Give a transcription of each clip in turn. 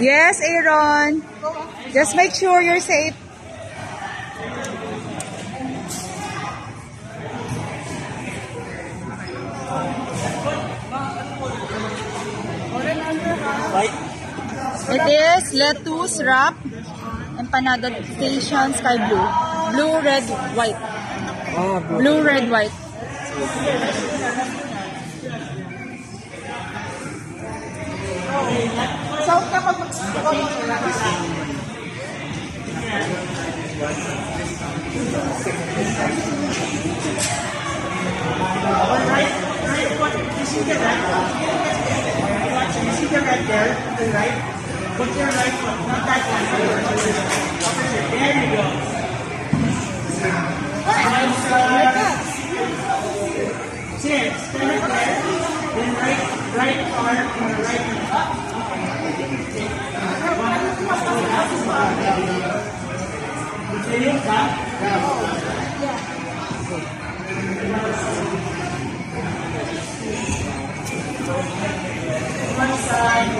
Yes, Aaron. Just make sure you're safe. It is lettuce wrap, empanada station sky blue. Blue, red, white. Ah. Blue, red, white. So, kapag mag- You see the right there, the right? Put your right foot, not that one. There you go. Sit, stand it there. Then right, right arm the right knee. Up. Continue, down. One side.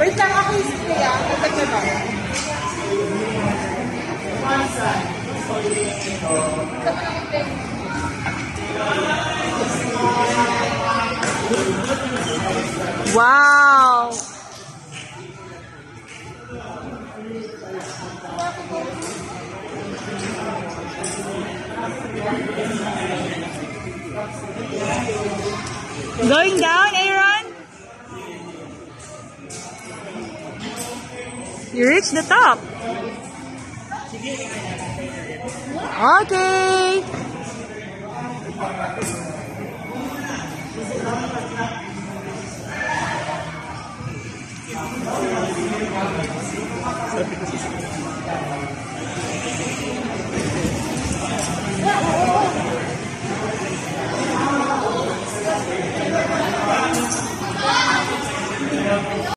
Wait lang ako yung kaya. Contact na ba? One side. Wow! Going down, Aaron? You reached the top. Okay.